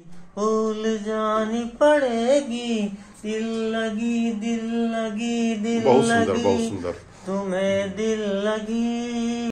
भूल जानी पड़ेगी। दिल लगी दिल लगी दिल बहुत सुंदर लगी। बहुत सुंदर। तुम्हें दिल लगी।